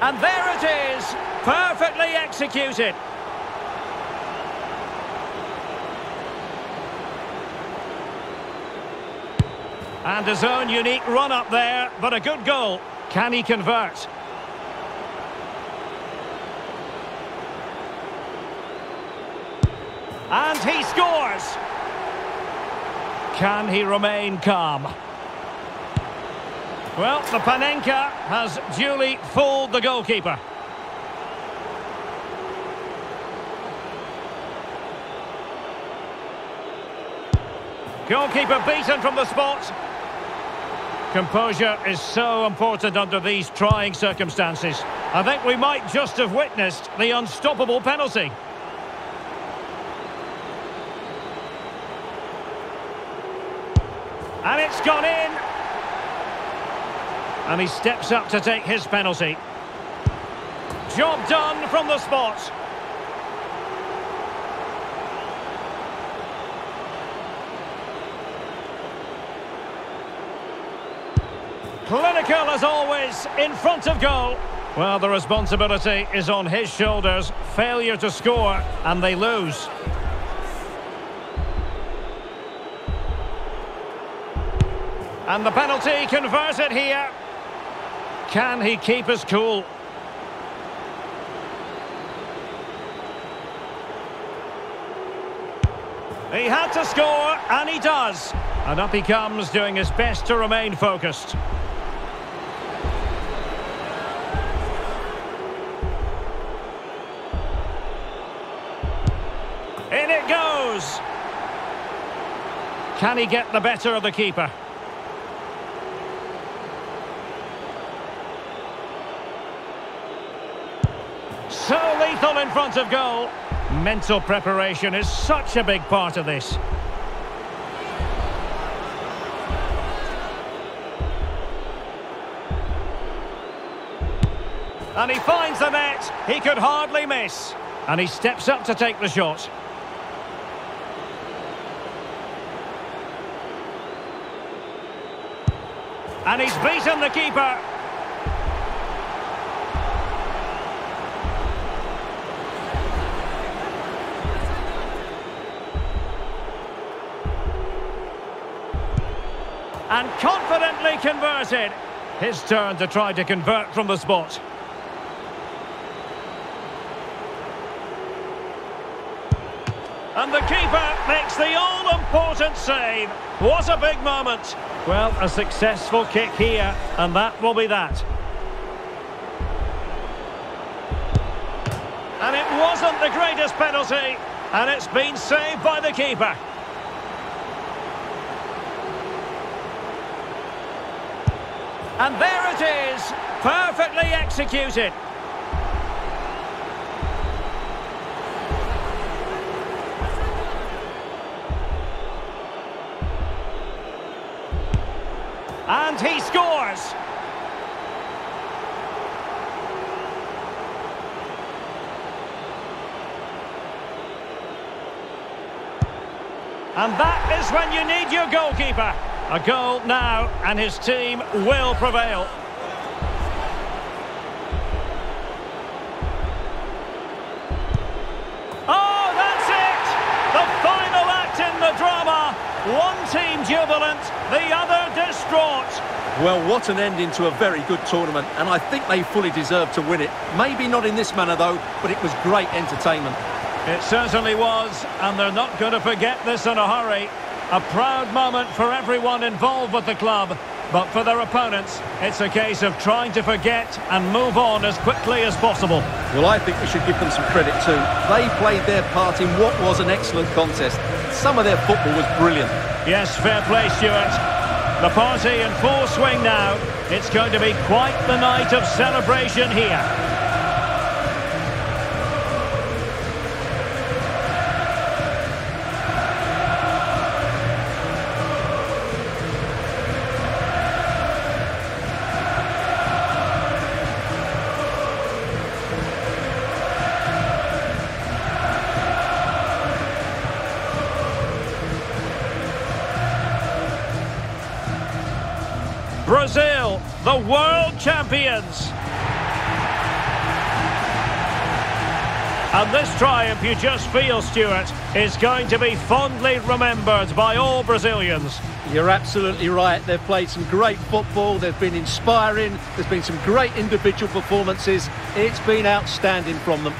And there it is, perfectly executed. And his own unique run up there, but a good goal. Can he convert? And he scores! Can he remain calm? Well, the Panenka has duly fooled the goalkeeper. Goalkeeper beaten from the spot. Composure is so important under these trying circumstances. I think we might just have witnessed the unstoppable penalty. And it's gone in. And he steps up to take his penalty. Job done from the spot. Clinical as always, in front of goal. Well, the responsibility is on his shoulders. Failure to score, and they lose. And the penalty converted here. Can he keep his cool? He had to score, and he does. And up he comes, doing his best to remain focused. In it goes. Can he get the better of the keeper? So lethal in front of goal. Mental preparation is such a big part of this. And he finds the net. He could hardly miss. And he steps up to take the shot. And he's beaten the keeper. And confidently converted. His turn to try to convert from the spot. And the keeper makes the all-important save. What a big moment. Well, a successful kick here, and that will be that. And it wasn't the greatest penalty, and it's been saved by the keeper. And there it is, perfectly executed. And he scores! And that is when you need your goalkeeper. A goal now, and his team will prevail. Oh, that's it! The final act in the drama. One team jubilant, the other distraught. Well, what an ending to a very good tournament, and I think they fully deserve to win it. Maybe not in this manner, though, but it was great entertainment. It certainly was, and they're not going to forget this in a hurry. A proud moment for everyone involved with the club, but for their opponents, it's a case of trying to forget and move on as quickly as possible. Well, I think we should give them some credit too. They played their part in what was an excellent contest. Some of their football was brilliant. Yes, fair play, Stewart. The party in full swing now. It's going to be quite the night of celebration here. Brazil, the world champions. And this triumph, you just feel, Stewart, is going to be fondly remembered by all Brazilians. You're absolutely right. They've played some great football. They've been inspiring. There's been some great individual performances. It's been outstanding from them.